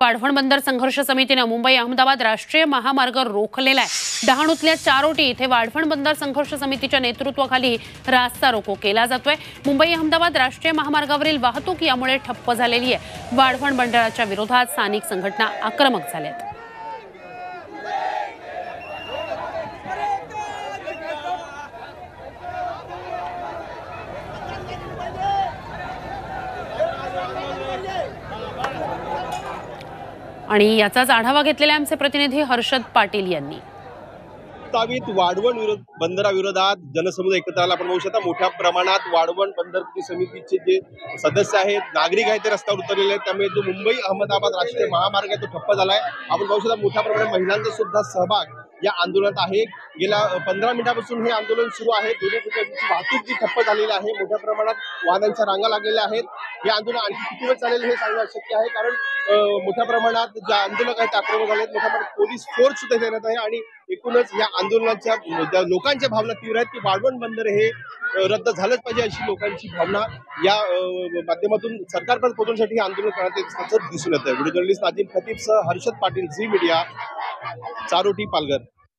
वाढवण बंदर संघर्ष समितीनं मुंबई अहमदाबाद राष्ट्रीय महामार्ग रोखलेला आहे. डहाणूतल्या चारोटी इथे वाढवण बंदर संघर्ष समितीच्या नेतृत्वाखाली रास्ता रोको केला जातोय. मुंबई अहमदाबाद राष्ट्रीय महामार्गावरील वाहतूक यामुळे ठप्प झालेली आहे. वाढवण बंदराच्या विरोधात स्थानिक संघटना आक्रमक झाल्यात. आणि याचाच आढावा घेतलेला आहे आमचे प्रतिनिधी हर्षद पाटील यांनी. प्रस्तावित वाढवण विरोध बंदराविरोधात जनसमुदाय एकत्र आला आपण बघू शकता. मोठ्या प्रमाणात वाढवण बंदर कृती समितीचे जे सदस्य आहेत नागरिक आहेत ते रस्त्यावर उतरलेले आहेत. त्यामुळे जो मुंबई अहमदाबाद राष्ट्रीय महामार्ग आहे तो ठप्प झालाय. आपण बघू शकता मोठ्या प्रमाणात महिलांचा सुद्धा सहभाग या आंदोलनात आहे. गेल्या पंधरा मिनिटापासून हे आंदोलन सुरू आहे. दोन्ही ठिकाणची वाहतूक जी ठप्प झालेली आहे मोठ्या प्रमाणात वाहनांच्या रांगा लागलेल्या आहेत. हे आंदोलन आणखी किती वेळ चालेल हे सांगणं अशक्य आहे. कारण मोठ्या प्रमाणात ज्या आंदोलक आहेत ते आक्रमक झाले आहेत मोठ्या प्रमाणात पोलीस फोर्स सुद्धा देण्यात आहे. आणि एकूणच या आंदोलनाच्या लोकांच्या भावना तीव्र आहेत की वाढवण बंदर हे रद्द झालंच पाहिजे अशी लोकांची भावना या माध्यमातून सरकारपर्यंत पोहोचवण्यासाठी हे आंदोलन करण्यात येत असल्याचं दिसून येतं व्हिडिओ जर्नलिस्ट नाजिम खतीबसह हर्षद पाटील झी मीडिया चारोटी पालघर.